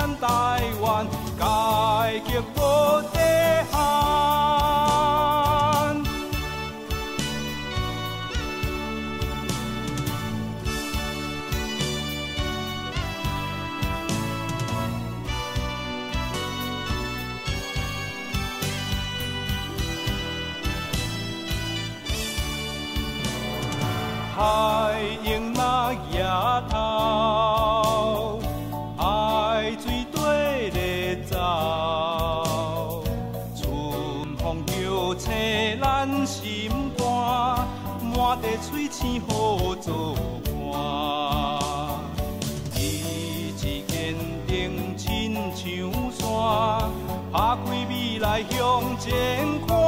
咱台湾改革无底肩宽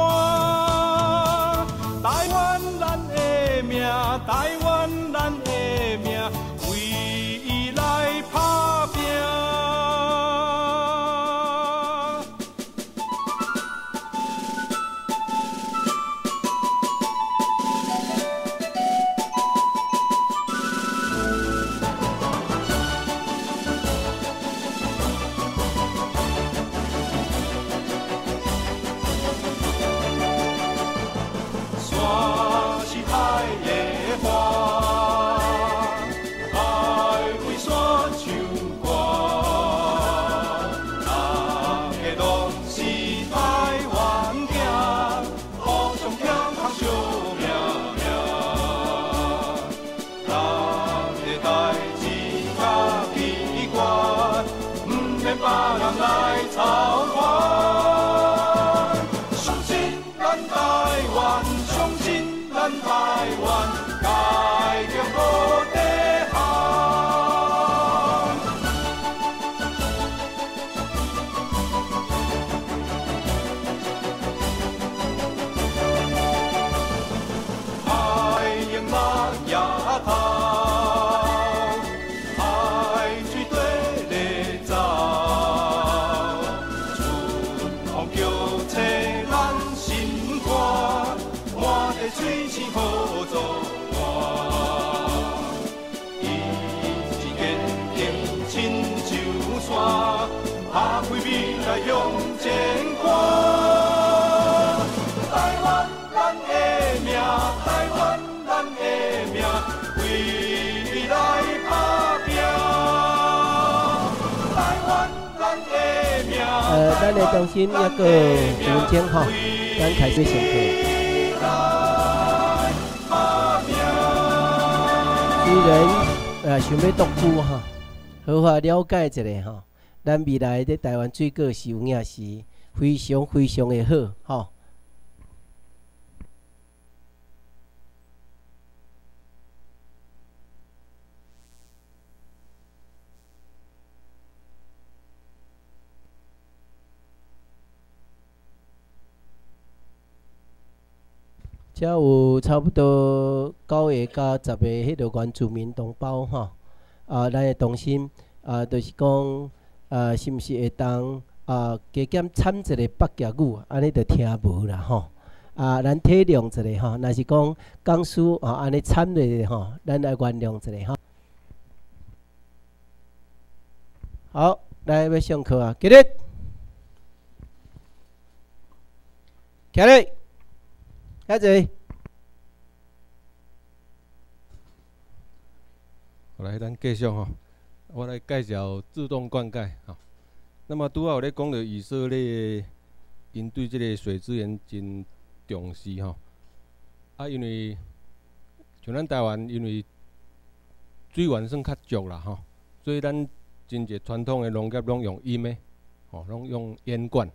咱的中心一个文章哈，咱开始上课。虽然呃想要读书哈，好好了解一下哈，咱未来在台湾水果是有影是非常非常的好哈。遮有差不多九个加十个迄个原住民同胞吼，啊，咱的中心啊，就是讲啊，是毋是会当啊加减掺一个北极语，安尼就听无啦吼。啊，咱体谅一下吼，若是讲江苏啊，安尼掺落去吼，咱来原谅一下吼。好，来要上课啊，起立，起立。开始。好来，咱继续吼，我来介绍自动灌溉吼。那么拄好有咧讲到以色列，因对即个水资源真重视吼。啊，因为像咱台湾，因为水源算较足啦吼，所以咱真侪传统的农业拢用淹的，吼，拢用淹灌，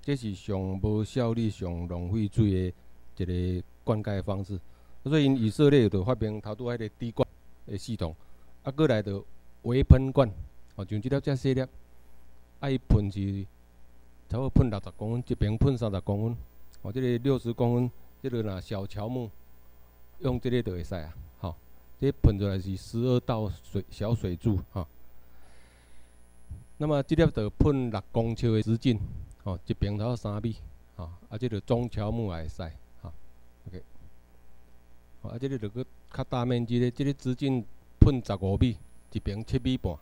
这是上无效率、上浪费水的一个灌溉方式。所以因以色列就发明头拄迄个滴灌的系统，啊，过来就微喷灌，吼，像即粒遮细粒，啊，伊喷是差不多喷六十公分，一边喷三十公分，哦，即个六十公分，即个若小乔木，用即个就会使啊，吼，这喷出来是十二道水小水柱，吼。那么即粒就喷六公尺的直径，吼，一边头三米，吼，啊，即个中乔木也会使，，OK，啊，即个就搁较大面积的，即个直径喷十五米，一边七米半，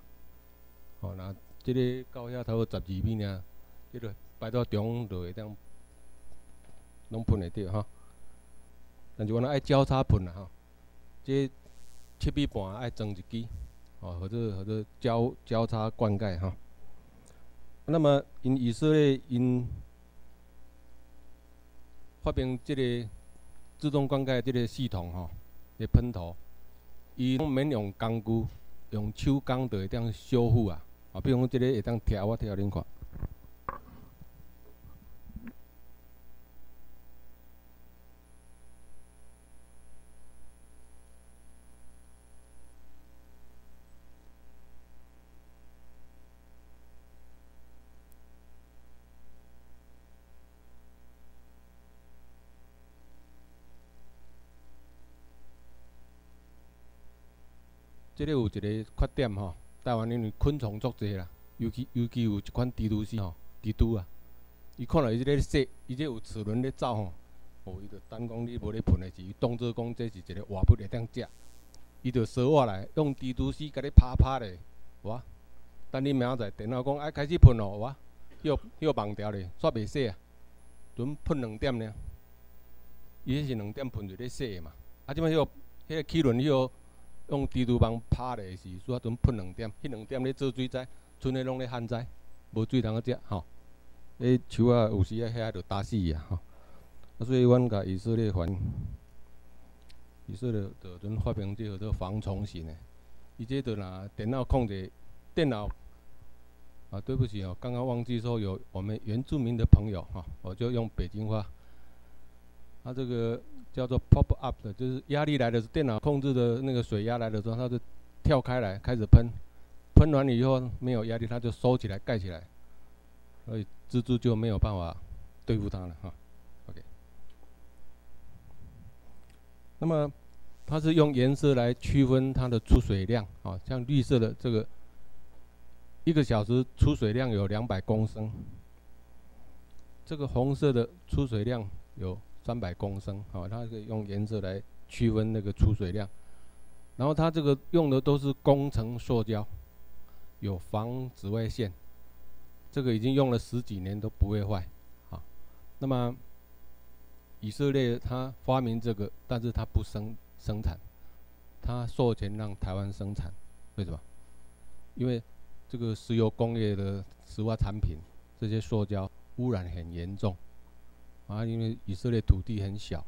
吼，那即个到遐头十二米尔，即个摆到中就会当拢喷会着吼。但是我呢爱交叉喷啦吼，即七米半爱装一支，哦，或者或者交交叉灌溉吼。那么因以色列因发明即个自动灌溉这个系统吼，个喷头，伊免用工具，用手工就会当修复啊。啊，比如讲这个会当跳，我跳恁看。即个有一个缺点吼，台湾因为昆虫足济啦，尤其尤其有一款蜘蛛丝吼，蜘蛛啊，伊看到伊即个说，伊即有齿轮咧走吼，哦，伊就等讲你无咧喷的时，伊当做讲这是一个活物会当食，伊就说我来，用蜘蛛丝甲你拍拍咧，哇！等你明仔载电脑讲爱开始喷咯，哇，又又忘掉咧，煞袂说啊，准喷两点咧，伊迄是两点喷就咧洗嘛，啊，即摆迄个迄个齿轮迄个。用蜘蛛网拍的时，煞啊，阵喷两点，迄两点咧做水灾，剩诶拢咧旱灾，无水通个食吼。迄树啊，有时啊，遐着打死伊啊吼。啊，所以阮甲以色列反，以色列着阵发明即个做防虫型诶。伊即着拿电脑控制，电脑啊，对不起哦，刚刚忘记说有我们原住民的朋友哈，我就用北京话。它，这个。叫做 pop up 的，就是压力来的时候电脑控制的那个水压来的时候，它就跳开来开始喷，喷完了以后没有压力，它就收起来盖起来，所以蜘蛛就没有办法对付它了哈。OK，那么它是用颜色来区分它的出水量啊，像绿色的这个一个小时出水量有两百公升，这个红色的出水量有。三百公升，好，它可以用颜色来区分那个出水量。然后它这个用的都是工程塑胶，有防紫外线，这个已经用了十几年都不会坏，好。那么以色列它发明这个，但是它不生生产，它授权让台湾生产，为什么？因为这个石油工业的石化产品，这些塑胶污染很严重。啊，因为以色列土地很小，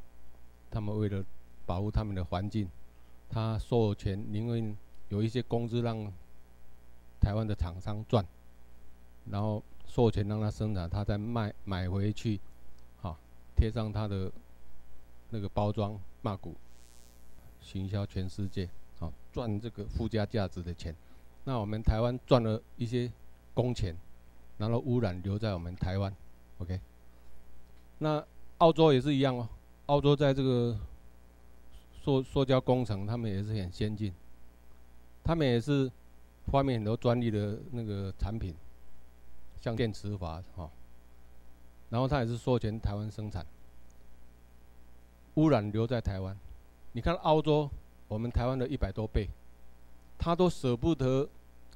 他们为了保护他们的环境，他授权因为有一些工资让台湾的厂商赚，然后授权让他生产，他再卖买回去，好贴上他的那个包装骂股，行销全世界，好赚这个附加价值的钱。那我们台湾赚了一些工钱，然后污染留在我们台湾，OK。那澳洲也是一样哦，澳洲在这个塑塑胶工程，他们也是很先进，他们也是发明很多专利的那个产品，像电磁阀哈，然后他也是授权台湾生产，污染留在台湾，你看澳洲，我们台湾的一百多倍，他都舍不得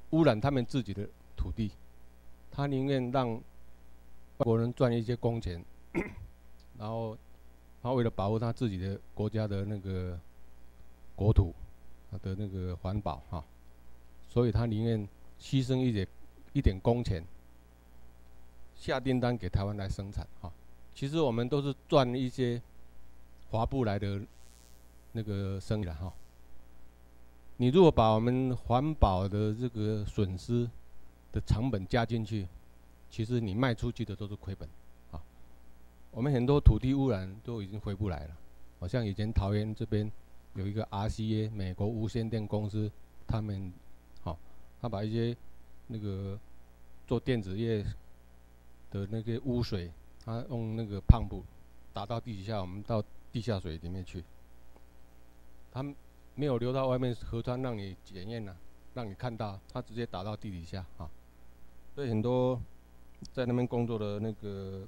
污染他们自己的土地，他宁愿让国人赚一些工钱。然后，他为了保护他自己的国家的那个国土，他的那个环保哈，所以他宁愿牺牲一点一点工钱，下订单给台湾来生产哈。其实我们都是赚一些划不来的那个生意了哈。你如果把我们环保的这个损失的成本加进去，其实你卖出去的都是亏本。我们很多土地污染都已经回不来了，好像以前桃园这边有一个 RCA 美国无线电公司，他们好，他把一些那个做电子业的那个污水，他用那个胖布打到地底下，我们到地下水里面去，他没有流到外面河川让你检验呐，让你看到，他直接打到地底下啊，所以很多在那边工作的那个。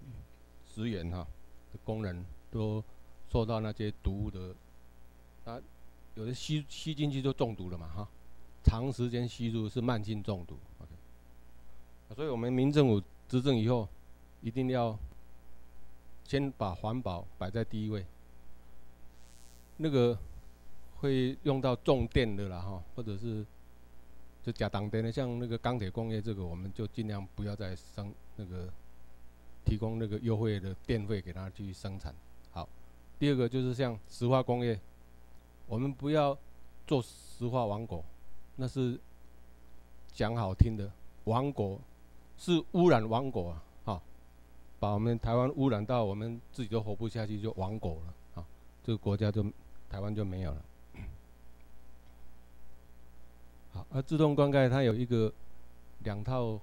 职员哈的工人都受到那些毒物的，啊，有的吸吸进去就中毒了嘛哈，长时间吸入是慢性中毒。OK，所以我们民政府执政以后，一定要先把环保摆在第一位。那个会用到重电的啦哈，或者是就假当电的，像那个钢铁工业这个，我们就尽量不要再生那个提供那个优惠的电费给他去生产。好，第二个就是像石化工业，我们不要做石化王国，那是讲好听的，王国是污染王国啊，哈，把我们台湾污染到我们自己都活不下去，就亡国了啊，这个国家就。台湾就没有了。好，而自动灌溉它有一个两套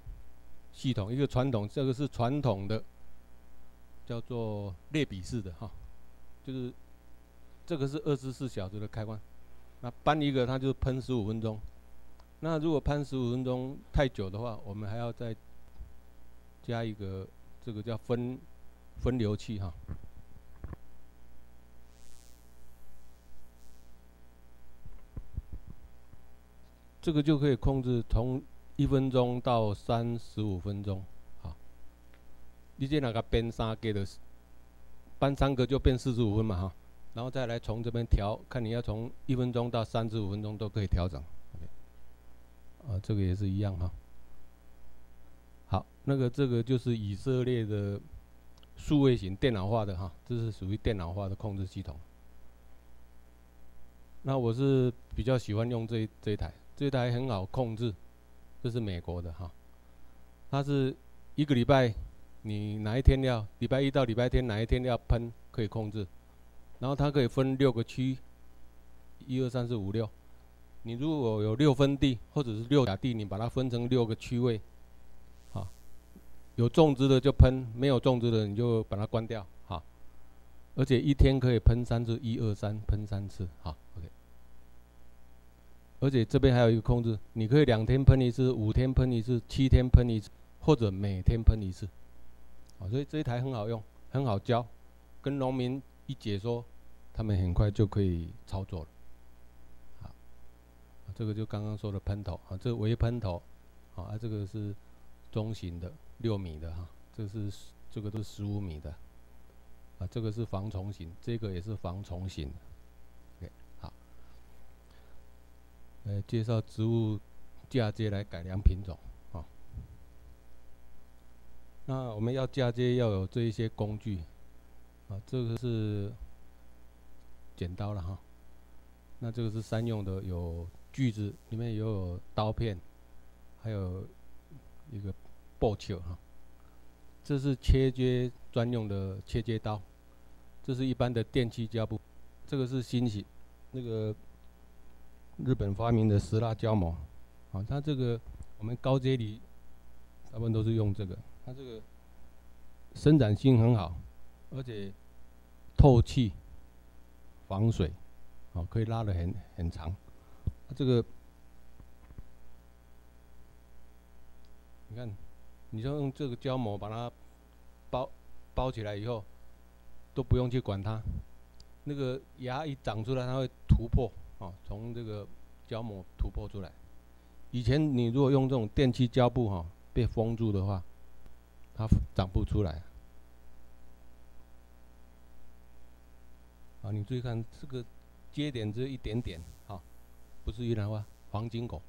系统，一个传统，这个是传统的，叫做列比式的哈，就是这个是二十四小时的开关，那搬一个它就喷十五分钟，那如果喷十五分钟太久的话，我们还要再加一个这个叫分分流器哈。这个就可以控制从一分钟到三十五分钟，你这那个变三格的，搬三格就变四十五分嘛哈，然后再来从这边调，看你要从一分钟到三十五分钟都可以调整。啊，这个也是一样哈。好，那个这个就是以色列的数位型电脑化的哈，这是属于电脑化的控制系统。那我是比较喜欢用这这一台。这一台很好控制，这是美国的哈，它是一个礼拜，你哪一天要礼拜一到礼拜天哪一天要喷可以控制，然后它可以分六个区，一二三四五六，你如果有六分地或者是六甲地，你把它分成六个区位，好，有种植的就喷，没有种植的你就把它关掉，好，而且一天可以喷三次，一二三喷三次，好，OK。而且这边还有一个控制，你可以两天喷一次，五天喷一次，七天喷一次，或者每天喷一次。啊，所以这一台很好用，很好教，跟农民一解说，他们很快就可以操作了。好，这个就刚刚说的喷头啊，这微喷头，啊，这个是中型的六米的哈，这是这个都是十五米的，啊，这个是防虫型，这个也是防虫型。呃，介绍植物嫁接来改良品种，那我们要嫁接要有这一些工具，啊，这个是剪刀了哈。那这个是三用的，有锯子，里面也有刀片，还有一个刨球哈。这是切接专用的切接刀，这是一般的电气胶布，这个是新型那个。日本发明的石蜡胶膜，啊，它这个我们高阶里大部分都是用这个，它这个伸展性很好，而且透气、防水，啊，可以拉的很很长。这个你看，你就用这个胶膜把它包包起来以后，都不用去管它，那个芽一长出来，它会突破。哦，从这个胶膜突破出来。以前你如果用这种电器胶布哈，被封住的话，它长不出来。啊，你注意看这个接点只有一点点，哈，不是玉兰花，黄金狗。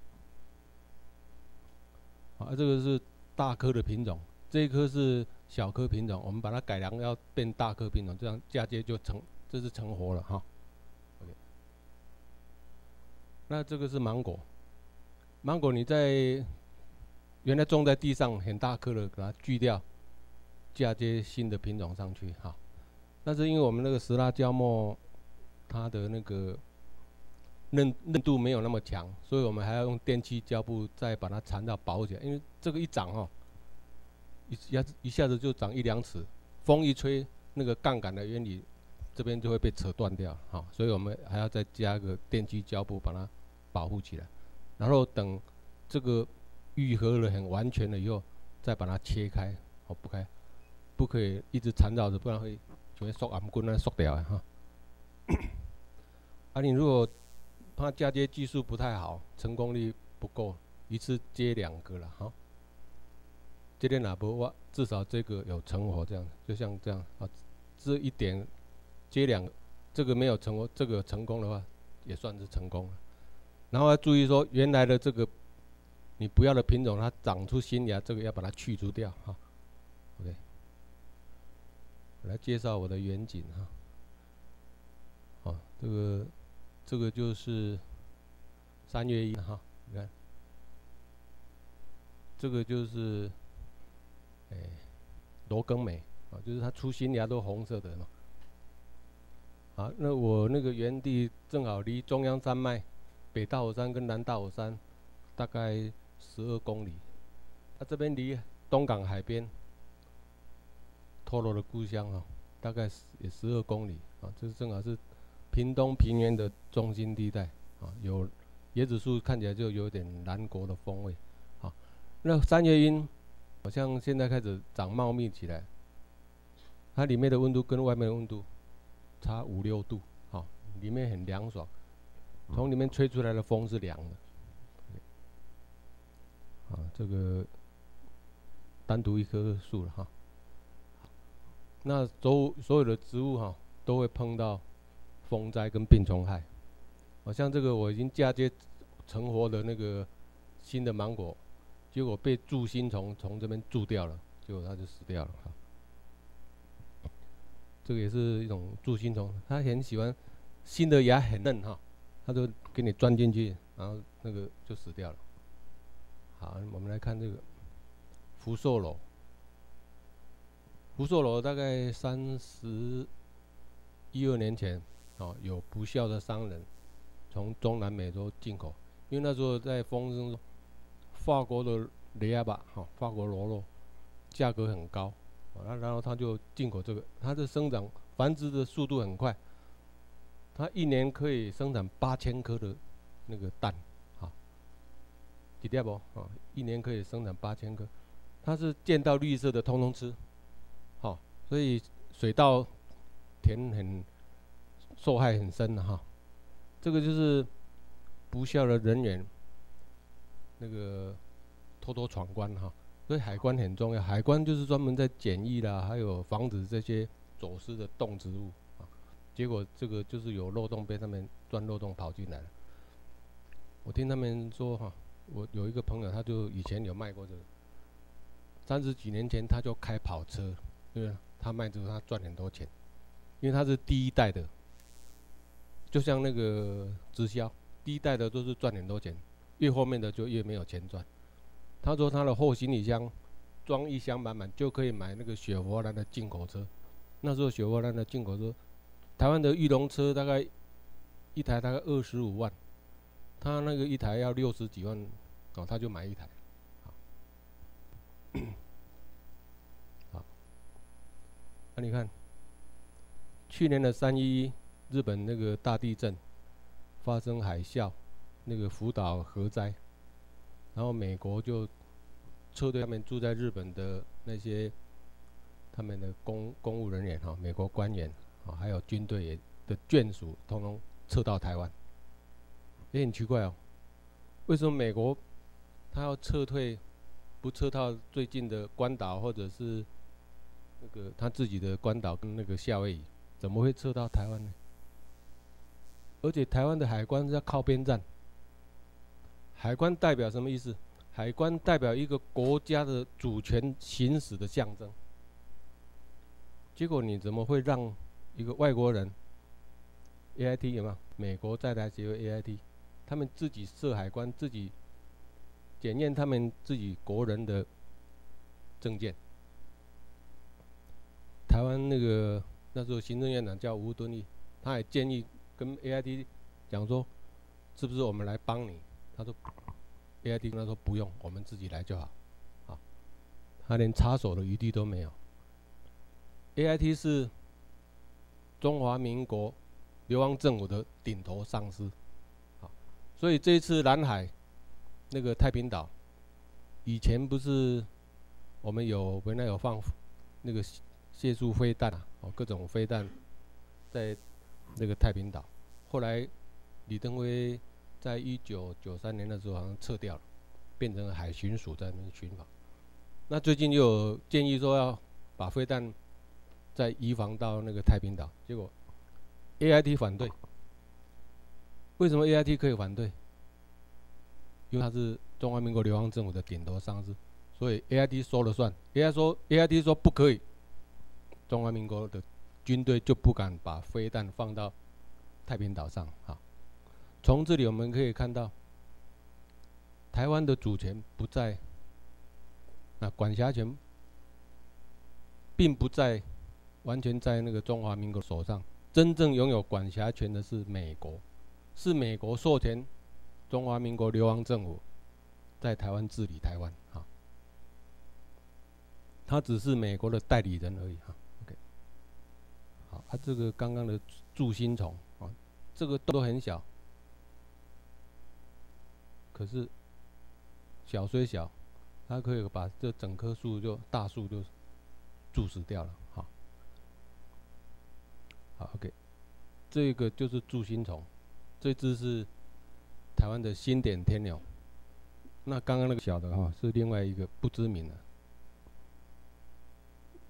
啊，这个是大颗的品种，这一颗是小颗品种，我们把它改良要变大颗品种，这样嫁接就成，这是成活了哈。那这个是芒果，芒果你在原来种在地上很大颗的，给它锯掉，嫁接新的品种上去哈。但是因为我们那个石蜡胶膜，它的那个韧韧度没有那么强，所以我们还要用电气胶布再把它缠到包起来。因为这个一长哈，一下子一下子就长一两尺，风一吹，那个杠杆的原理。这边就会被扯断掉，哈，所以我们还要再加个电机胶布把它保护起来，然后等这个愈合了很完全了以后，再把它切开，哦，不开，不可以一直缠绕着，不然会就会缩俺们棍那缩掉哈。啊，你如果怕嫁接技术不太好，成功率不够，一次接两个了哈。接点哪不哇，至少这个有成活这样，就像这样啊，这一点接两，这个没有成活，这个成功的话也算是成功了。然后要注意说，原来的这个你不要的品种，它长出新芽，这个要把它去除掉哈。OK，我来介绍我的远景哈。啊，这个这个就是三月一哈，你看，这个就是哎罗根梅啊，就是它出新芽都红色的嘛。啊，那我那个园地正好离中央山脉。北大火山跟南大火山大概十二公里，它这边离东港海边，托罗的故乡啊，大概也十二公里啊，这正好是屏东平原的中心地带啊，有椰子树看起来就有点南国的风味啊。那三月樱好像现在开始长茂密起来，它里面的温度跟外面的温度差五六度，好，里面很凉爽。从里面吹出来的风是凉的，啊，这个单独一棵树了哈。那所所有的植物哈都会碰到风灾跟病虫害，好像这个我已经嫁接成活的那个新的芒果，结果被蛀心虫从这边蛀掉了，结果它就死掉了。这个也是一种蛀心虫，它很喜欢新的芽很嫩哈。它就给你钻进去，然后那个就死掉了。好，我们来看这个福寿螺。福寿螺大概三十一二年前，哦，有不孝的商人从中南美洲进口，因为那时候在风声中，法国的雷亚巴，哈，法国罗肉价格很高，啊，然后他就进口这个，它的生长繁殖的速度很快。它一年可以生产八千颗的那个蛋，好，几条不？啊，一年可以生产八千颗。它是见到绿色的通通吃，好，所以水稻田很受害很深的哈。这个就是不孝的人员那个偷偷闯关哈，所以海关很重要。海关就是专门在检疫啦，还有防止这些走私的动植物啊。结果这个就是有漏洞，被他们钻漏洞跑进来了。我听他们说哈，我有一个朋友，他就以前有卖过这个，三十几年前他就开跑车，对吧？他卖这个他赚很多钱，因为他是第一代的，就像那个直销，第一代的都是赚很多钱，越后面的就越没有钱赚。他说他的后行李箱装一箱满满，就可以买那个雪佛兰的进口车。那时候雪佛兰的进口车。台湾的玉龙车大概一台大概二十五万，他那个一台要六十几万，哦，他就买一台，好，那你看，去年的三一日本那个大地震，发生海啸，那个福岛核灾，然后美国就撤退他们住在日本的那些他们的公公务人员哈，美国官员。啊，还有军队也的眷属，通通撤到台湾，也很奇怪哦。为什么美国他要撤退，不撤到最近的关岛或者是那个他自己的关岛跟那个夏威夷，怎么会撤到台湾呢？而且台湾的海关是要靠边站，海关代表什么意思？海关代表一个国家的主权行使的象征。结果你怎么会让？一个外国人，A I T 有没有？美国在台协会 A I T，他们自己设海关，自己检验他们自己国人的证件。台湾那个那时候行政院长叫吴敦义，他也建议跟 A I T 讲说，是不是我们来帮你？他说 A I T 跟他说不用，我们自己来就好。啊，他连插手的余地都没有。A I T 是。中华民国流亡政府的顶头上司，所以这一次南海那个太平岛，以前不是我们有原来有放那个械速飞弹啊，哦，各种飞弹在那个太平岛，后来李登辉在一九九三年的时候好像撤掉了，变成海巡署在那边巡防，那最近又有建议说要把飞弹再移防到那个太平岛，结果 A I T 反对。为什么 A I T 可以反对？因为他是中华民国流亡政府的顶头上司，所以 A I T 说了算。A I 说 A I T 说不可以，中华民国的军队就不敢把飞弹放到太平岛上。好，从这里我们可以看到，台湾的主权不在，啊，管辖权并不在完全在那个中华民国手上，真正拥有管辖权的是美国。是美国授权中华民国流亡政府在台湾治理台湾，哈，他只是美国的代理人而已，哈，OK，好，他这个刚刚的蛀心虫啊，这个都很小，可是小虽小，它可以把这整棵树就大树就蛀死掉了，好，好，OK，这个就是蛀心虫。这只是台湾的新点天鸟，那刚刚那个小的哈是另外一个不知名的。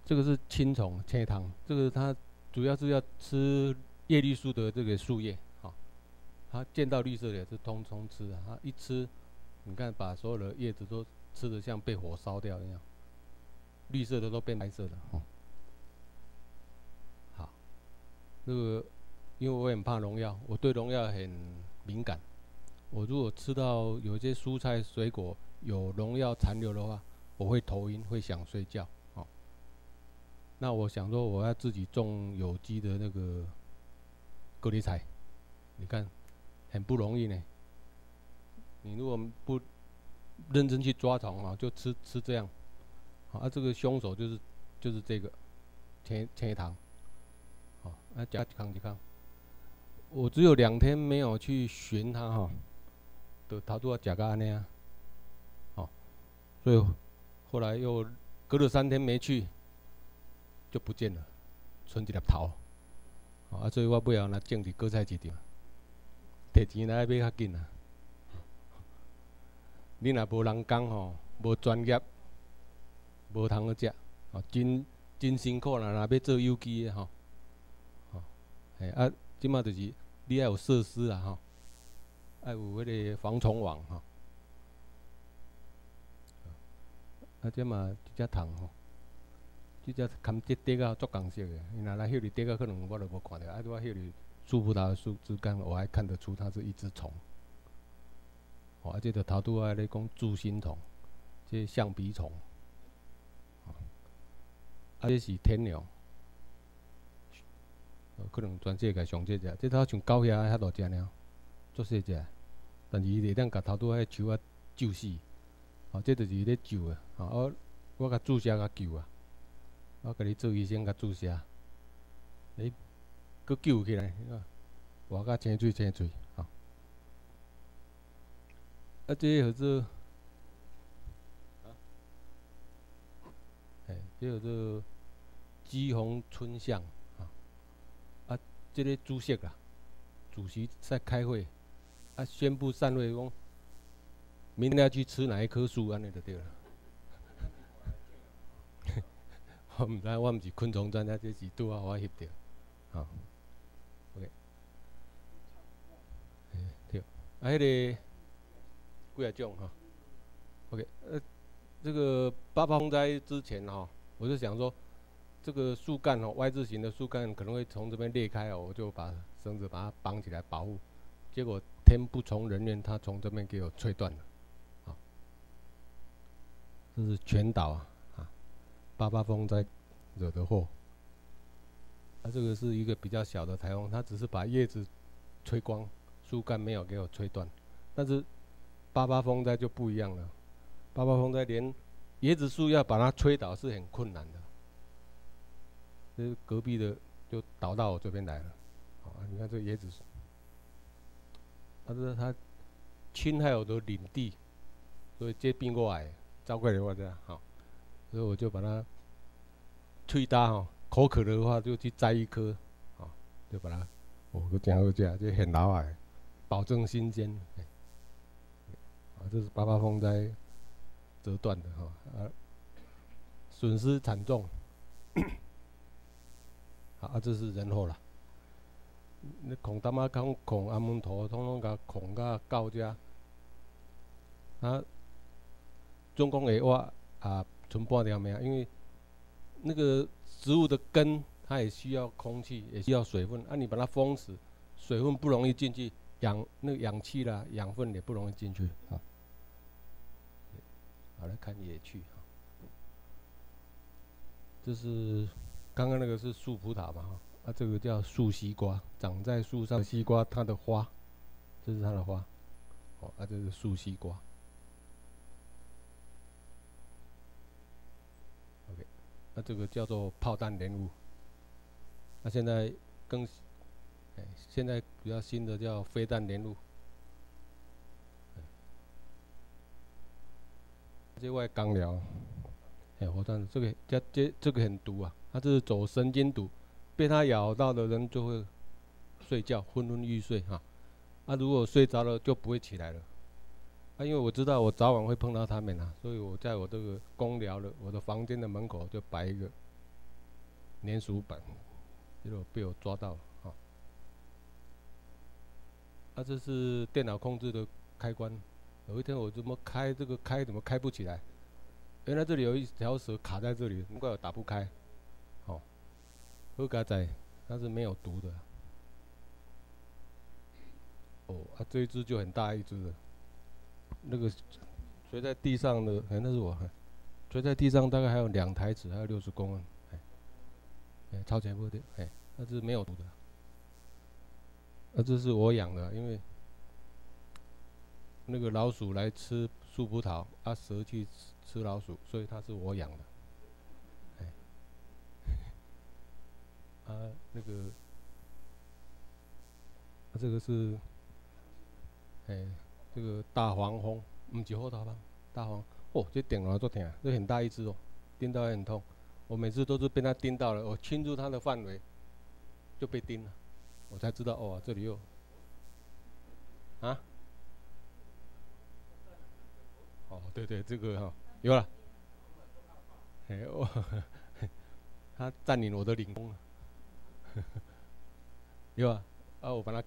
这个是青虫青汤，这个它主要是要吃叶绿素的这个树叶，哈，它见到绿色的也是通通吃，它一吃，你看把所有的叶子都吃的像被火烧掉一样，绿色的都变白色的，哈。好，这个。因为我很怕农药，我对农药很敏感。我如果吃到有一些蔬菜水果有农药残留的话，我会头晕，会想睡觉。哦，那我想说，我要自己种有机的那个隔离菜，你看很不容易呢。你如果不认真去抓虫啊，就吃吃这样。啊，这个凶手就是就是这个千千叶糖。好，啊加康一康。我只有两天没有去寻它哈，都逃出甲壳安尼啊，哦，所以后来又隔了三天没去，就不见了，剩一粒头，啊，所以我不要拿种伫果菜市场，摕钱来买较紧啊。你若无人工吼，无专业，无通去食，哦，真真辛苦啦，若要做有机的吼，哦，哎啊，即马就是。你要有设施啊，哈，要有迄个防虫网哈，啊，这嘛一只虫吼，这只看这底啊足红色的，伊若来迄里底啊，可能我都无看到，啊，我迄里树葡萄树枝干，我还看得出它是一只虫，哦，啊，这个头拄啊咧讲蛀心虫，这橡皮虫，啊，这是天鸟。可能全世界上这只，这头像狗遐遐大只尔，足细只，但是伊会当甲头拄迄树啊救死，哦，这就是咧救啊，哦，我我甲注射甲救啊，我甲你做医生甲注射，你搁救起来，活甲清水清水，哦，啊，这叫做，哎，这叫做姬红春象。这个主席啦，主席在开会，啊，宣布散会，讲明天要去吃哪一棵树，安尼就对了。我毋知，我毋是昆虫专家，这是拄好我翕着，好，OK，对，啊，迄个几啊种哈，OK，呃，这个八八风灾之前哈，我就想说。这个树干哦，Y 字形的树干可能会从这边裂开哦，我就把绳子把它绑起来保护。结果天不从人愿，它从这边给我吹断了，啊，这是全岛啊啊，八八风灾惹的祸。它这个是一个比较小的台风，它只是把叶子吹光，树干没有给我吹断。但是八八风灾就不一样了，八八风灾连椰子树要把它吹倒是很困难的。这隔壁的就倒到我这边来了，啊，你看这椰子树，他说他侵害我的领地，所以接并过来，招过来我这样，好，所以我就把它吹大哈，口渴的话就去摘一颗，啊，就把它，我个讲好价，就很老矮，保证新鲜，啊，这是八八风灾折断的哈，啊，损失惨重。好，啊，这是人祸啦。那孔他妈讲孔阿门头，统统甲孔甲到遮。啊，中共会挖啊，存半条命，因为那个植物的根，它也需要空气，也需要水分。啊，你把它封死，水分不容易进去，氧那个氧气啦、养分也不容易进去。啊。好，来看野趣哈。这是刚刚那个是树葡萄嘛，啊，这个叫树西瓜，长在树上的西瓜，它的花，这是它的花。哦，啊，这是树西瓜。OK，那这个叫做炮弹莲雾。那现在更，哎，现在比较新的叫飞弹莲雾。这外刚疗，哎，我讲这个这这这个很毒啊，它是走神经毒，被它咬到的人就会睡觉昏昏欲睡哈，啊，如果睡着了就不会起来了，啊，因为我知道我早晚会碰到他们啊，所以我在我这个公疗的我的房间的门口就摆一个粘鼠板，结果被我抓到了哈，啊，这是电脑控制的开关。有一天我怎么开这个开怎么开不起来？原来这里有一条蛇卡在这里，难怪我打不开。好，鹅嘎仔它是没有毒的。哦，啊这一只就很大一只的，那个垂在地上的，哎那是我，垂在地上大概还有两台子，还有六十公分，哎，哎超前部的，哎，那是没有毒的。啊这是我养的，因为。那个老鼠来吃树葡萄，啊，蛇去吃吃老鼠，所以它是我养的。啊，那个，这个是，哎，这个大黄蜂，唔是后头吧？大黄，哦，这叮了做疼，这很大一只哦，叮到也很痛。我每次都是被它叮到了，我侵入它的范围，就被叮了，我才知道哦，这里有，啊？哦，对对，这个哈有了，哎我，他占领我的领空了，有啊，啊我把它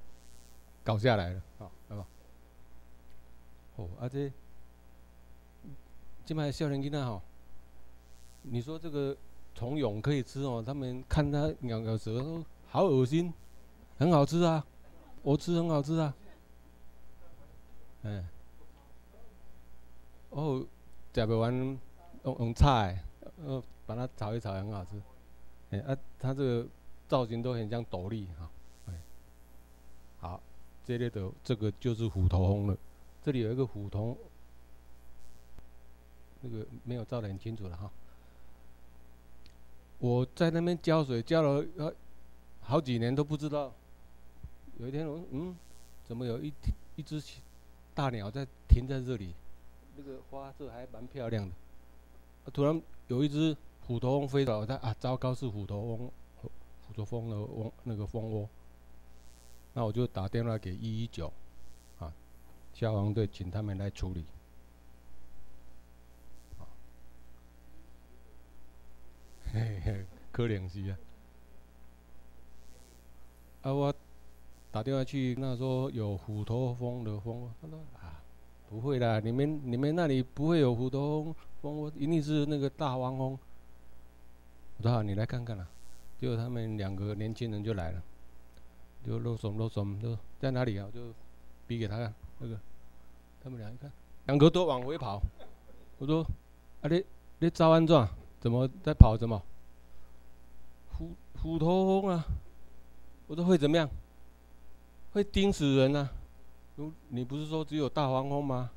搞下来了，好，好吧？哦，啊这，这卖少年囡仔吼，你说这个虫蛹可以吃哦？他们看它咬咬舌，好恶心，很好吃啊，我吃很好吃啊，哎。哦，食不完用用菜，呃，把它炒一炒很好吃。哎啊，它这个造型都很像斗笠哈。好，这里的这个就是虎头蜂了。这里有一个虎头，那个没有照的很清楚了哈。我在那边浇水浇了呃好几年都不知道，有一天我嗯，怎么有一一只大鸟在停在这里？那个花色还蛮漂亮的，突然有一只虎头蜂飞到，它啊，糟糕，是虎头蜂，虎头蜂的蜂那个蜂窝，那我就打电话给一一九，啊，消防队请他们来处理，嘿嘿，可怜是啊，啊我打电话去，那说有虎头蜂的蜂窝，他说啊。不会啦，你们你们那里不会有虎头蜂窝，一定是那个大黄蜂。我说好，你来看看啦。结果他们两个年轻人就来了，就露手露手，就在哪里啊？就比给他看那个。他们俩一看，两个都往回跑。我说啊，你你招安怎？怎么在跑？什么？虎虎头蜂啊！我说会怎么样？会叮死人啊！如你不是说只有大黄蜂吗？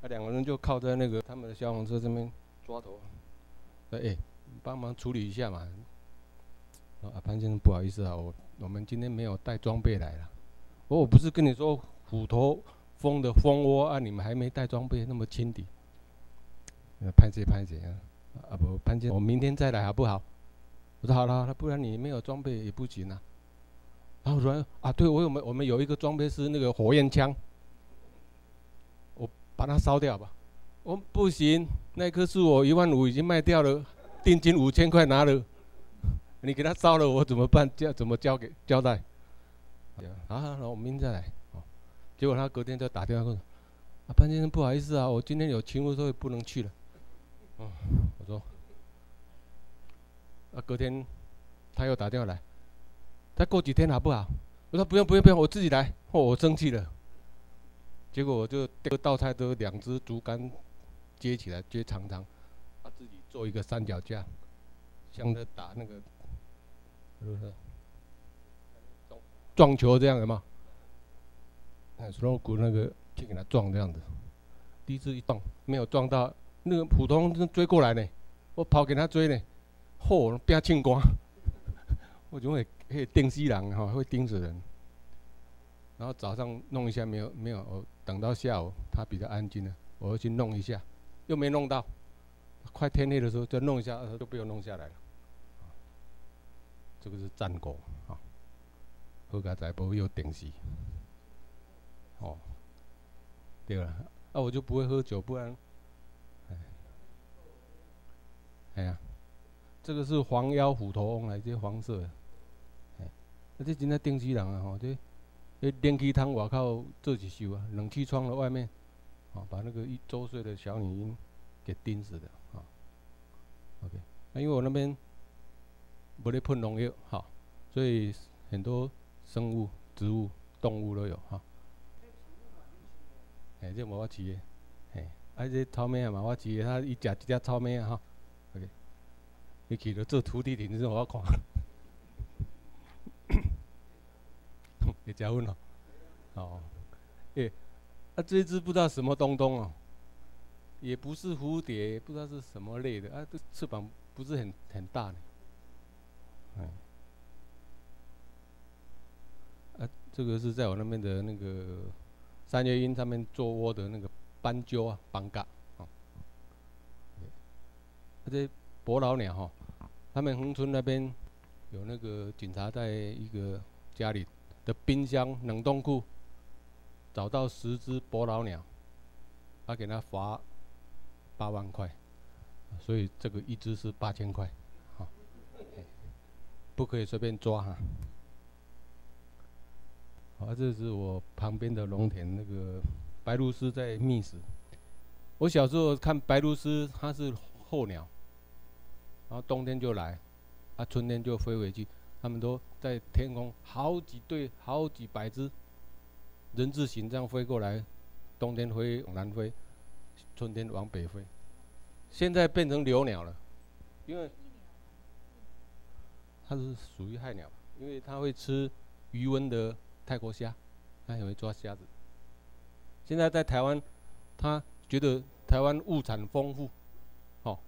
那两个人就靠在那个他们的消防车这边抓头，哎，帮忙处理一下嘛。啊，潘先生不好意思啊，我我们今天没有带装备来了。我我不是跟你说虎头蜂的蜂窝啊，你们还没带装备，那么轻敌。潘姐潘姐啊，啊不潘姐，我明天再来好不好？我说好了好了，不然你没有装备也不行啊。然后说啊，对我有没我们有一个装备是那个火焰枪，我把它烧掉吧。我不行，那棵树我一万五已经卖掉了，定金五千块拿了，你给他烧了，我怎么办？交怎么交给交代？啊，那我明天再来。结果他隔天就打电话跟我说：“啊，潘先生，不好意思啊，我今天有勤务，所以不能去了。”哦，我说：“啊，隔天他又打电话来，再过几天好不好？”我说：“不用，不用，不用，我自己来。”哦，我生气了。结果我就这个道菜都两只竹竿接起来，接长长，他自己做一个三脚架，像在打那个？撞球这样的嘛？哎，然后鼓那个去给他撞这样子，第一次一撞没有撞到，那个普通追过来呢，我跑给他追呢，嚯，变青光，我就会会盯死人哈，会盯死人。然后早上弄一下没有没有，我等到下午他比较安静了，我又去弄一下，又没弄到，快天黑的时候再弄一下，就被我弄下来了。这个是战果啊，喝个仔不会有顶死。哦，对了，那我就不会喝酒，不然，哎，哎呀，这个是黄腰虎头翁来，这黄色的，哎，那这真在顶死人啊！吼，这。这，电气窗外靠做一修啊，冷气窗的外面，啊，把那个一周岁的小女婴给钉死的啊。OK，那因为我那边不咧喷农药，哈，所以很多生物、植物、动物都有哈。哎，这毛我饲的，哎，啊这草莓啊嘛我饲的，它伊食一只草莓啊哈。OK，你去了做土地田，你我看。也加温了，哦，诶，啊，这只不知道什么东东哦，也不是蝴蝶，不知道是什么类的，啊，这翅膀不是很很大呢，哎，啊，这个是在我那边的那个三月鹰上面做窝的那个斑鸠啊，斑嘎，啊，这伯劳鸟哈，他们横村那边有那个警察在一个家里。的冰箱冷冻库找到十只伯劳鸟，他给他罚八万块，所以这个一只是八千块，不可以随便抓哈。好，这是我旁边的农田，那个白鹭鸶在觅食。我小时候看白鹭鸶，它是候鸟，然后冬天就来，啊，春天就飞回去。他们都在天空，好几对，好几百只，人字形这样飞过来，冬天飞往南飞，春天往北飞。现在变成留鸟了，因为它是属于害鸟，因为它会吃余温的泰国虾，它也会抓虾子。现在在台湾，它觉得台湾物产丰富，哦，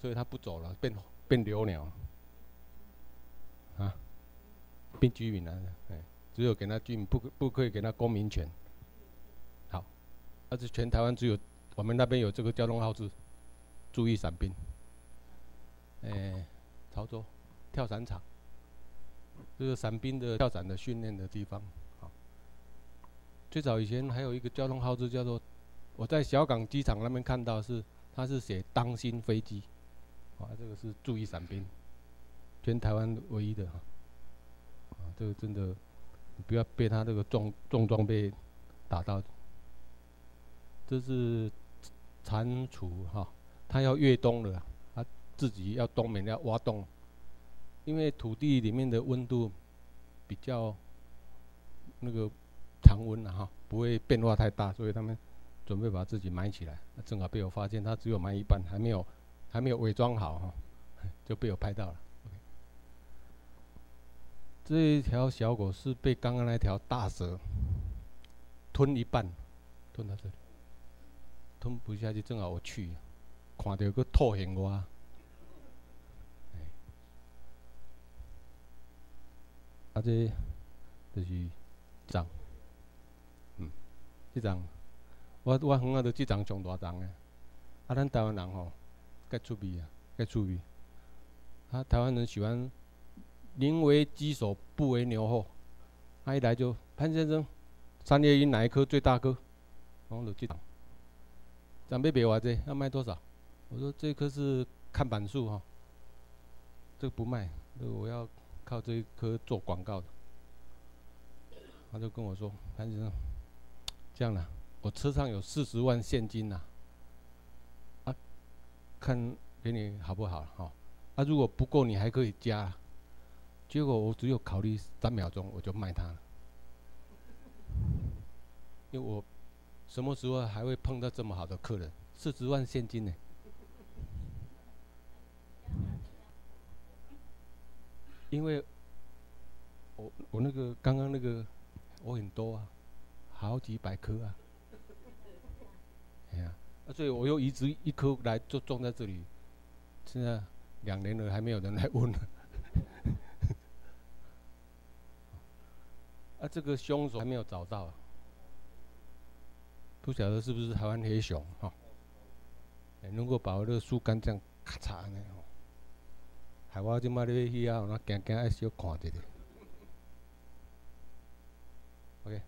所以它不走了，变变留鸟。啊，变居民了，哎，只有给它居民，不不可以给它公民权。好，而且全台湾只有我们那边有这个交通号志，注意伞兵。哎，潮州跳伞场，这个伞兵的跳伞的训练的地方。好，最早以前还有一个交通号志叫做，我在小港机场那边看到是，他是写当心飞机，啊，这个是注意伞兵。全台湾唯一的哈，啊，这个真的，不要被他这个重重装备打到。这是蟾蜍哈，它要越冬了，它自己要冬眠要挖洞，因为土地里面的温度比较那个常温了哈，不会变化太大，所以他们准备把自己埋起来。那正好被我发现，它只有埋一半，还没有还没有伪装好哈，就被我拍到了。这一条小狗是被刚刚那条大蛇吞一半，吞到这里，吞不下去，正好我去，看到个吐形我，啊这就是张，嗯，这张，我我远啊都这张上大张的，啊咱台湾人吼，该出味啊，该出味，啊台湾人喜欢。宁为鸡首，不为牛后。他一来就潘先生，三叶樱哪一颗最大颗？我就记档。长辈别话这要卖多少？我说这颗是看板树哈，这个不卖，这个我要靠这一颗做广告的。他就跟我说，潘先生，这样了，我车上有四十万现金呐，啊，看给你好不好哈？啊，如果不够，你还可以加。结果我只有考虑三秒钟，我就卖他了，因为我什么时候还会碰到这么好的客人？四十万现金呢？因为我我那个刚刚那个我很多啊，好几百颗啊，哎呀，啊，所以我又移植一颗来就种在这里，现在两年了还没有人来问呢。啊，这个凶手还没有找到，不晓得是不是台湾黑熊哈？能够把我这个树干这样咔嚓呢？害我即摆咧去啊，那行行爱小看一下。OK，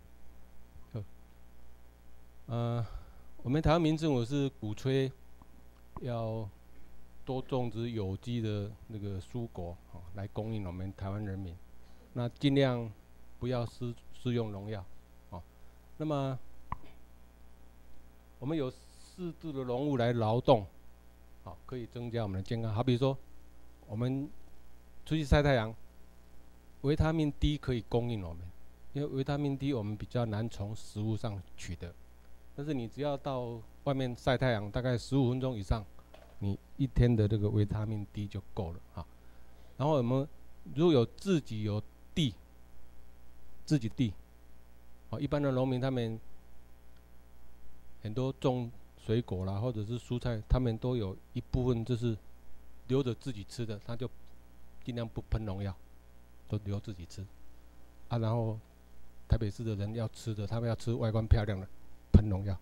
好，呃，我们台湾民政府是鼓吹要多种植有机的那个蔬果，哦，来供应我们台湾人民。那尽量不要施施用农药，哦。那么我们有适度的农务来劳动，好，可以增加我们的健康。好比如说。我们出去晒太阳，维他命 D 可以供应我们，因为维他命 D 我们比较难从食物上取得，但是你只要到外面晒太阳，大概十五分钟以上，你一天的这个维他命 D 就够了啊。然后我们如果有自己有地，自己地，啊，一般的农民他们很多种水果啦，或者是蔬菜，他们都有一部分就是。留着自己吃的，他就尽量不喷农药，都留自己吃。啊，然后台北市的人要吃的，他们要吃外观漂亮的，喷农药。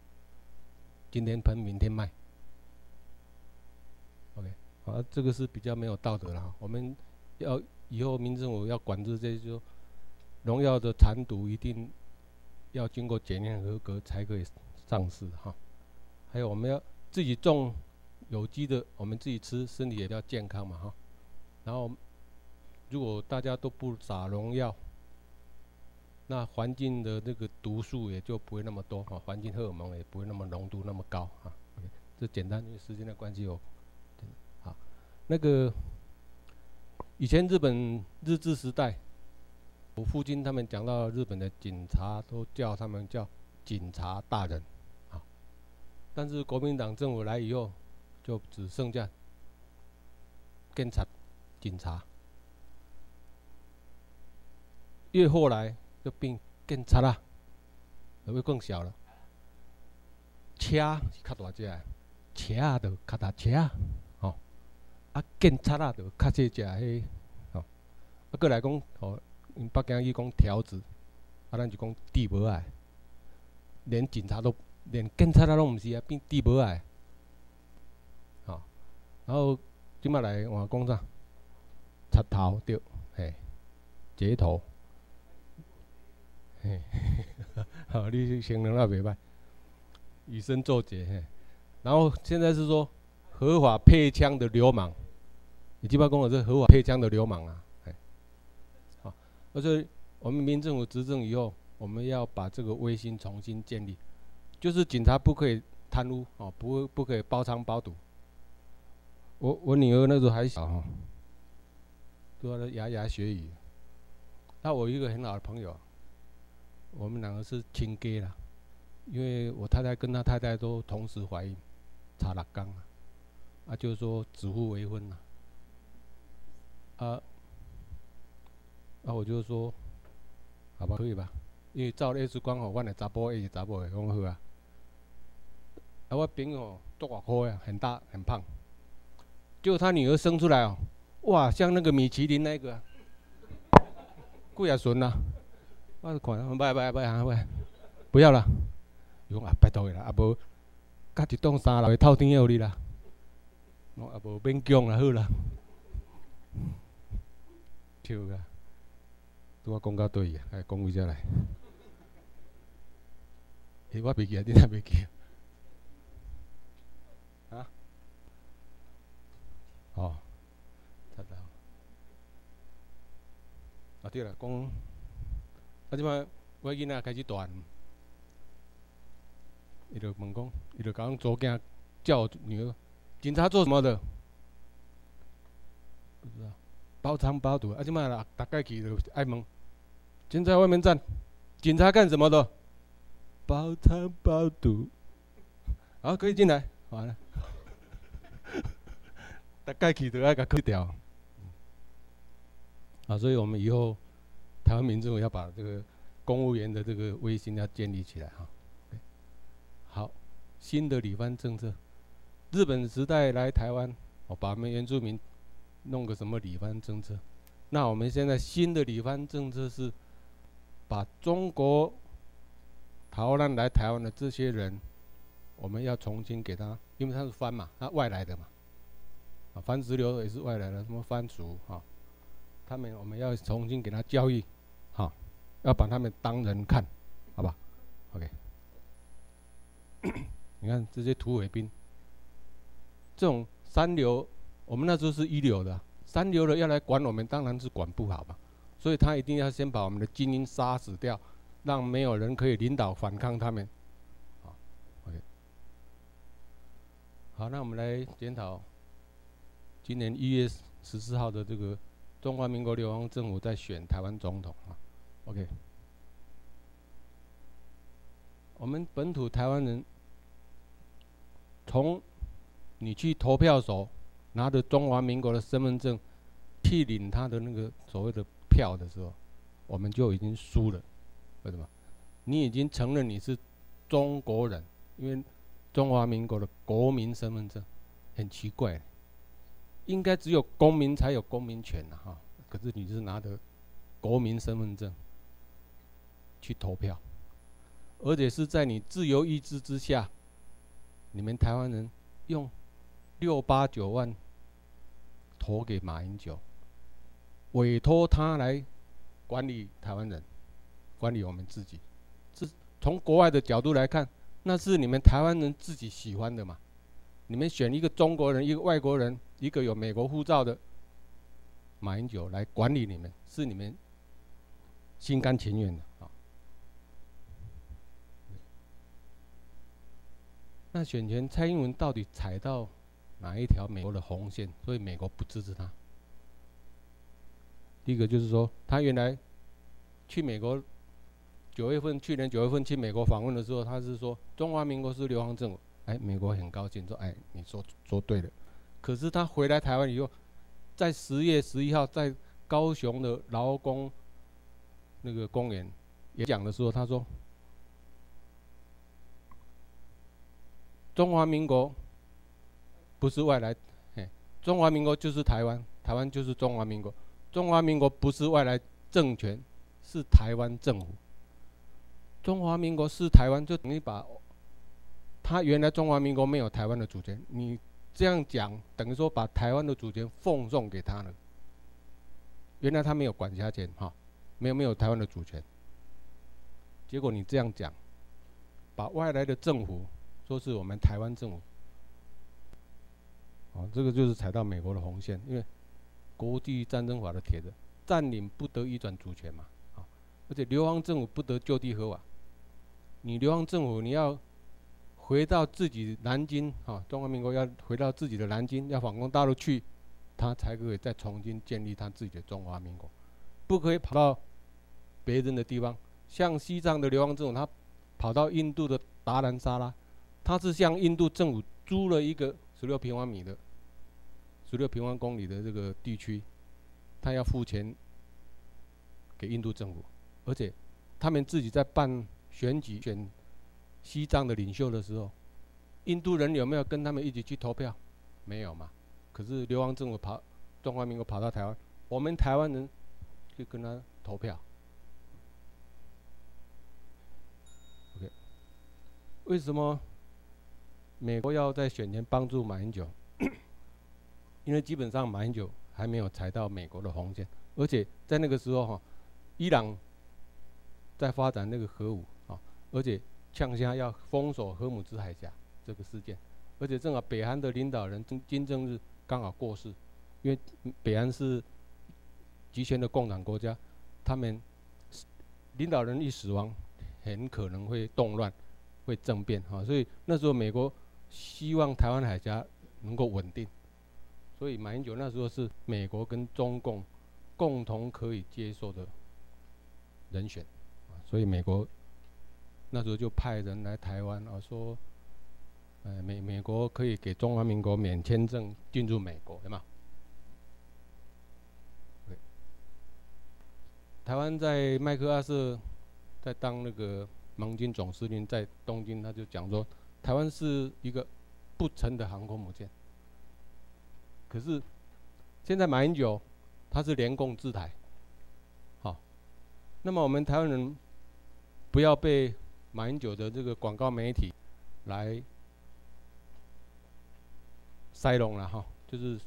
今天喷，明天卖。OK，啊，这个是比较没有道德了。我们要以后民政府要管制这些，就农药的残毒一定要经过检验合格才可以上市哈。还有我们要自己种。有机的，我们自己吃，身体也比较健康嘛哈。然后，如果大家都不撒农药，那环境的那个毒素也就不会那么多哈，环境荷尔蒙也不会那么浓度那么高哈。这简单，因为时间的关系哦。好，那个以前日本日治时代，我父亲他们讲到日本的警察都叫他们叫警察大人，啊，但是国民党政府来以后。就只剩下警察，警察。越后来就变警察啦，会不会更小了？车是较大只，车啊就较大车，吼。啊，警察啊就较细只迄，吼。啊，过来讲，吼，因北京伊讲条子，啊，咱就讲地无爱，连警察都，连警察啊拢毋是啊，变地无爱。然后，今麦来换讲啥？插头对，嘿，截头，嘿，好，你形容那袂歹，以身作则嘿。然后现在是说合法配枪的流氓，你基本讲我是合法配枪的流氓啊，哎，好，而且我们民政府执政以后，我们要把这个威信重新建立，就是警察不可以贪污哦，不不可以包娼包赌。我我女儿那时候还小哈，都在牙牙学语。那我一个很好的朋友，我们两个是亲家啦，因为我太太跟他太太都同时怀孕，差六缸啊，啊就是说指腹为婚呐，啊，啊我就说，好吧可以吧，因为照 X 光哦，我的查甫也是查甫的，讲好啊，啊我朋友多外块呀，很大很胖。就他女儿生出来哦，哇，像那个米其林那个，贵啊孙呐，我是看，拜拜拜啊拜，不要了，用啊拜托伊啦，啊无，加一栋三楼的透天要你啦，我啊无勉强啦好啦，笑个，我讲到对啊，来讲为啥来？嘿，我袂记啊，你若袂记？啊。哦，得啦。啊对啦，讲啊，即摆我经仔开始断，伊就问讲，伊就讲左囝叫女儿，警察做什么的？不知道，包藏包毒。啊即么啦，大概去就爱问，警察外面站，警察干什么的？包藏包毒。好，可以进来，完了。大概去就爱甲去掉。啊，所以我们以后台湾民众要把这个公务员的这个威信要建立起来哈。好，新的旅番政策，日本时代来台湾，我把我们原住民弄个什么旅番政策？那我们现在新的旅番政策是把中国逃难来台湾的这些人，我们要重新给他，因为他是番嘛，他外来的嘛，啊，番石榴也是外来的，什么番薯啊。他们我们要重新给他教育，好，要把他们当人看，好吧？OK。你看这些土匪兵，这种三流，我们那时候是一流的，三流的要来管我们，当然是管不好嘛。所以他一定要先把我们的精英杀死掉，让没有人可以领导反抗他们。好，OK。好，那我们来检讨今年一月十四号的这个。中华民国流亡政府在选台湾总统啊，OK。我们本土台湾人，从你去投票所拿着中华民国的身份证去领他的那个所谓的票的时候，我们就已经输了。为什么？你已经承认你是中国人，因为中华民国的国民身份证很奇怪。应该只有公民才有公民权呐，哈！可是你是拿着国民身份证去投票，而且是在你自由意志之下，你们台湾人用六八九万投给马英九，委托他来管理台湾人，管理我们自己。这从国外的角度来看，那是你们台湾人自己喜欢的嘛？你们选一个中国人，一个外国人。一个有美国护照的马英九来管理你们，是你们心甘情愿的啊。那选前蔡英文到底踩到哪一条美国的红线？所以美国不支持他。第一个就是说，他原来去美国九月份，去年九月份去美国访问的时候，他是说中华民国是流亡政府，哎，美国很高兴说，哎，你说说对了。可是他回来台湾以后，在十月十一号在高雄的劳工那个公园演讲的时候，他说：“中华民国不是外来，哎，中华民国就是台湾，台湾就是中华民国，中华民国不是外来政权，是台湾政府。中华民国是台湾，就等于把他原来中华民国没有台湾的主权，你。”这样讲等于说把台湾的主权奉送给他了。原来他没有管辖权哈，没有没有台湾的主权。结果你这样讲，把外来的政府说是我们台湾政府，哦，这个就是踩到美国的红线，因为国际战争法的铁子，占领不得移转主权嘛，啊，而且流亡政府不得就地合法。你流亡政府你要。回到自己南京啊，中华民国要回到自己的南京，要反攻大陆去，他才可以再重新建立他自己的中华民国，不可以跑到别人的地方。像西藏的流亡政府，他跑到印度的达兰萨拉，他是向印度政府租了一个十六平方米的、十六平方公里的这个地区，他要付钱给印度政府，而且他们自己在办选举选。西藏的领袖的时候，印度人有没有跟他们一起去投票？没有嘛。可是流亡政府跑，中华民国跑到台湾，我们台湾人去跟他投票。OK，为什么美国要在选前帮助马英九？因为基本上马英九还没有踩到美国的红线，而且在那个时候哈，伊朗在发展那个核武啊，而且。呛下要封锁荷姆兹海峡这个事件，而且正好北韩的领导人金金正日刚好过世，因为北韩是集权的共产国家，他们领导人一死亡，很可能会动乱，会政变啊。所以那时候美国希望台湾海峡能够稳定，所以马英九那时候是美国跟中共共同可以接受的人选，所以美国那时候就派人来台湾啊，说，呃美美国可以给中华民国免签证进入美国，对吗？台湾在麦克阿瑟在当那个盟军总司令，在东京，他就讲说，台湾是一个不成的航空母舰。可是现在马英九他是联共制台，好，那么我们台湾人不要被马英九的这个广告媒体来塞隆了哈，就是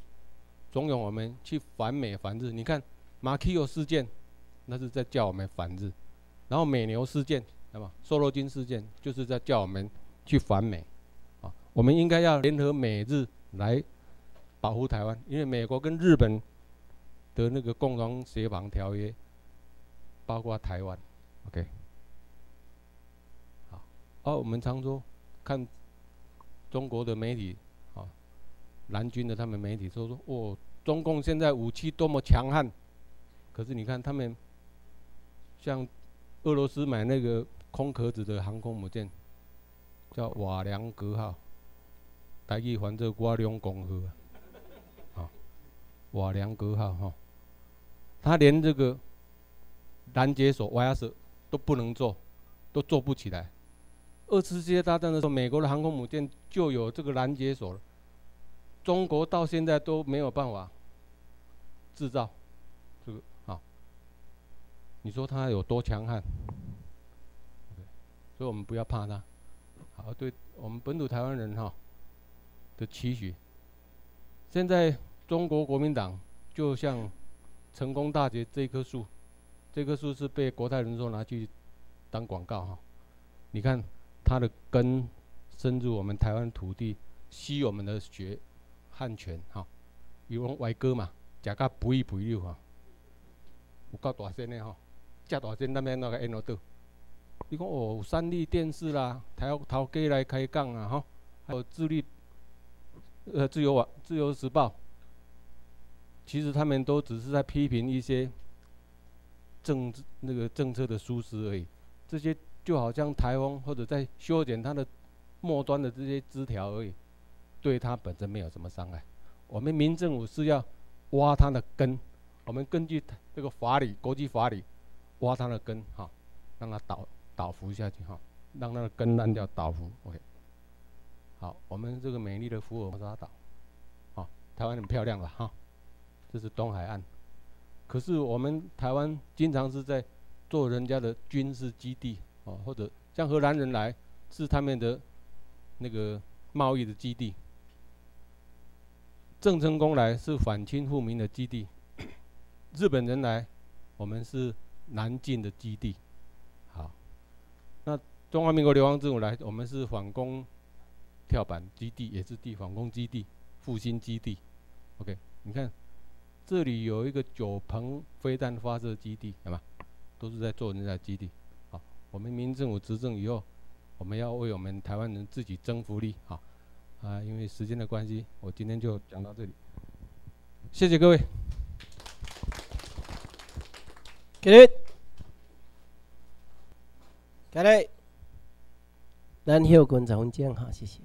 怂恿我们去反美反日。你看马奎尔事件。那是在叫我们反日，然后美牛事件，那么瘦肉精事件，就是在叫我们去反美，啊，我们应该要联合美日来保护台湾，因为美国跟日本的那个共同协防条约，包括台湾，OK，哦，我们常说看中国的媒体，啊，蓝军的他们媒体说说，哦，中共现在武器多么强悍，可是你看他们。像俄罗斯买那个空壳子的航空母舰，叫瓦良格号，台语翻做瓦良公号，啊，瓦良格号哈，他连这个拦截手、瓦斯都不能做，都做不起来。二次世界大战的时候，美国的航空母舰就有这个拦截手了，中国到现在都没有办法制造这个啊。你说他有多强悍？所以我们不要怕他。好，对我们本土台湾人哈的期许。现在中国国民党就像成功大捷这棵树，这棵树是被国泰人寿拿去当广告哈。你看它的根深入我们台湾土地，吸我们的血汗泉哈。有种歪哥嘛，食甲肥肥溜哈，有够大声的哈。遮大声，咱要那个演落倒？你讲哦，三立电视啦，台头家来开讲啊，吼，还有自立，呃，自由网、自由时报，其实他们都只是在批评一些政治那个政策的疏失而已。这些就好像台风或者在修剪它的末端的这些枝条而已，对它本身没有什么伤害。我们民政府是要挖它的根，我们根据这个法理、国际法理。挖它的根，哈，让它倒倒伏下去，哈，让它的根烂掉，倒伏，OK。好，我们这个美丽的福尔摩沙岛，好，台湾很漂亮了，哈，这是东海岸。可是我们台湾经常是在做人家的军事基地，哦，或者像荷兰人来是他们的那个贸易的基地，郑成功来是反清复明的基地，日本人来，我们是。南进的基地，好，那中华民国流亡政府来，我们是反攻跳板基地，也是地反攻基地、复兴基地。OK，你看这里有一个九鹏飞弹发射基地，好吗？都是在做人家基地。我们民政府执政以后，我们要为我们台湾人自己争福利啊，啊，因为时间的关系，我今天就讲到这里，谢谢各位。起立，起立，咱休观众讲哈，谢谢。